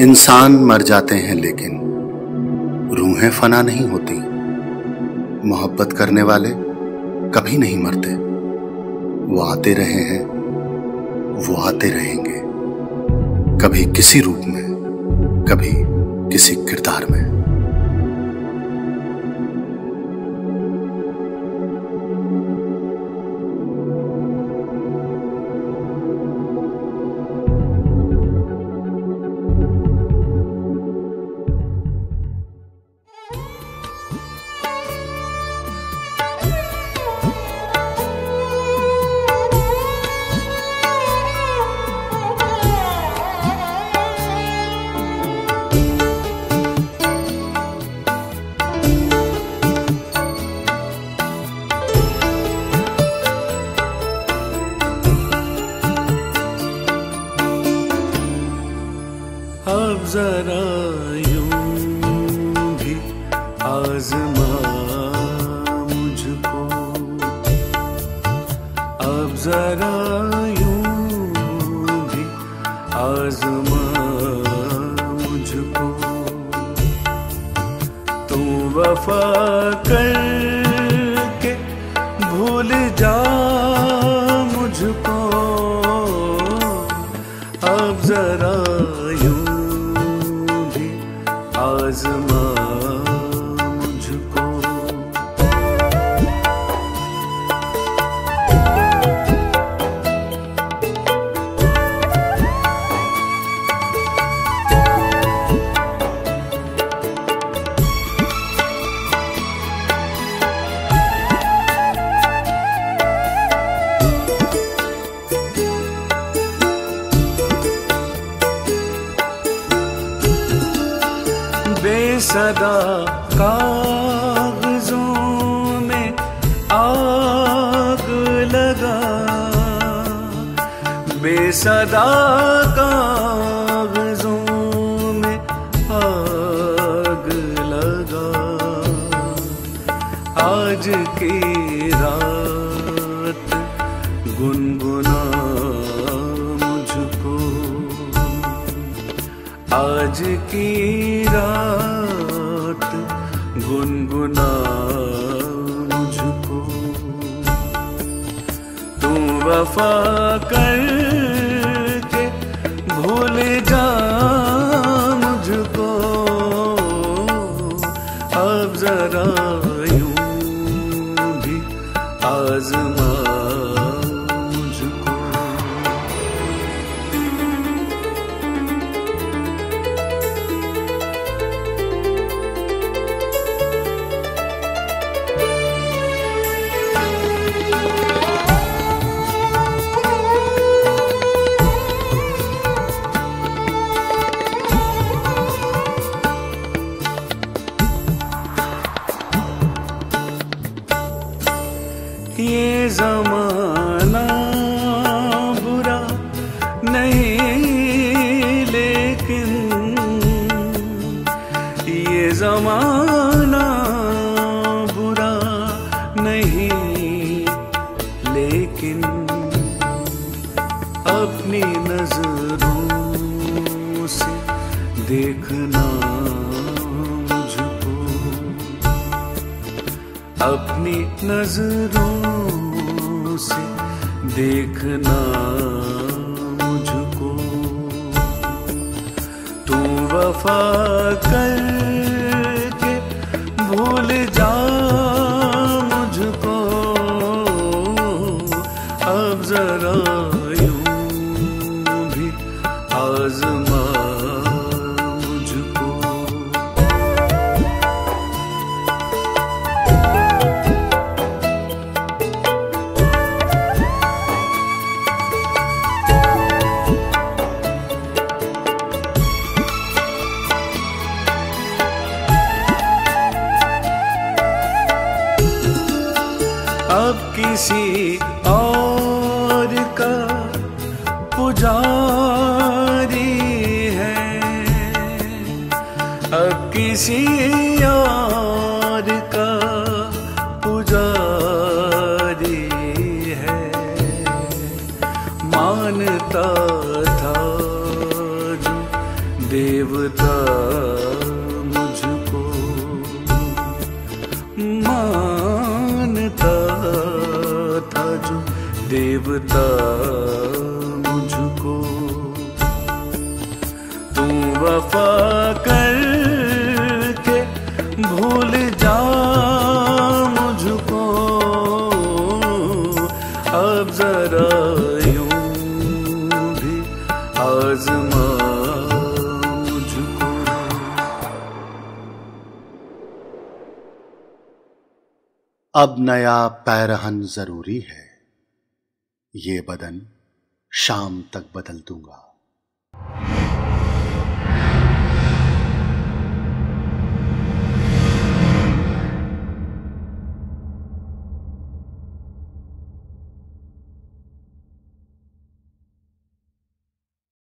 इंसान मर जाते हैं लेकिन रूहें फना नहीं होती। मोहब्बत करने वाले कभी नहीं मरते। वो आते रहे हैं, वो आते रहेंगे। कभी किसी रूप में, कभी किसी किरदार में। जरा यूँ भी आजमा मुझको। अब जरा यूँ भी आजमा मुझको। तू वफा करके भूल जा मुझको। अब जरा यूँ बेसदा कागजों में आग लगा। बेसदा कागजों में आग लगा। आज की रात गुनगुना मुझको। आज की रात गुनगुना मुझको तू वफा करके भूल जा मुझको। अब जरा यूँ भी आजमा देखना मुझको। अपनी नज़रों से देखना मुझको। तू वफा करके भूल जा मुझको। अब जरा यूँ भी आजमा अब किसी और का पुजारी है। अब किसी और का पुजारी है। मानता था जो देवता देवता मुझको। तू वफा कर के भूल जा मुझको। अब जरा यूँ भी आजमा अब नया पैरहन ज़रूरी है। ये बदन शाम तक बदल दूँगा।